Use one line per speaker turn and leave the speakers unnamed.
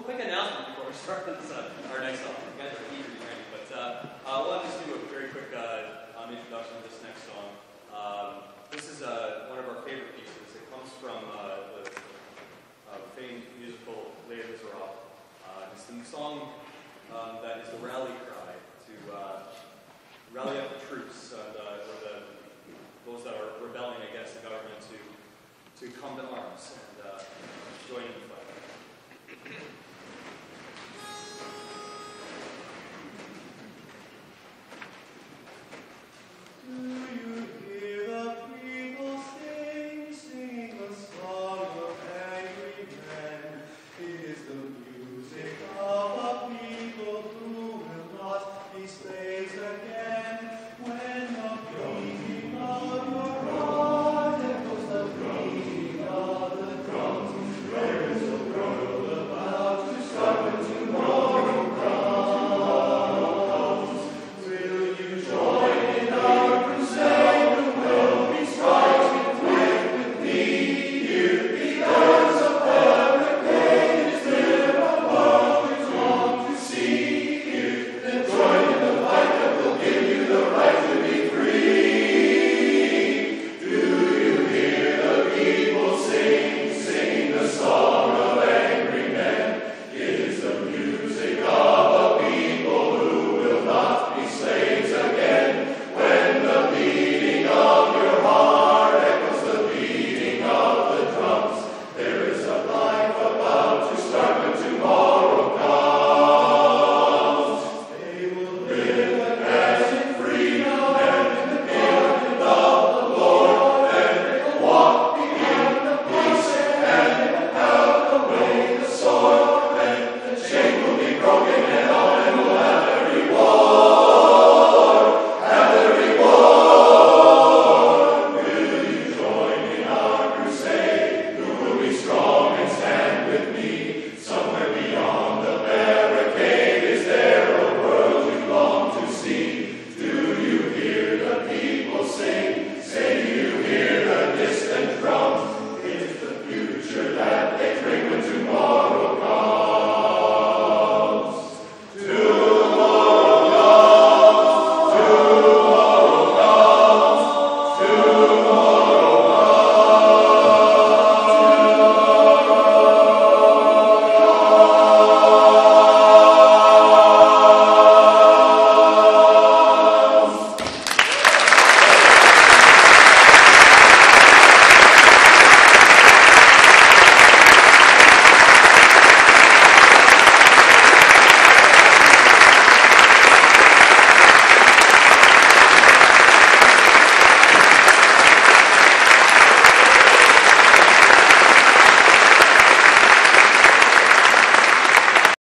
little quick announcement before we start this, uh, our next song. You guys are eager to be ready, but uh, I want to just do a very quick uh, um, introduction of this next song. Um, this is uh, one of our favorite pieces. It comes from uh, the uh, famed musical Les Miserables. Uh, it's the song um, that is the rally cry to uh, rally up the troops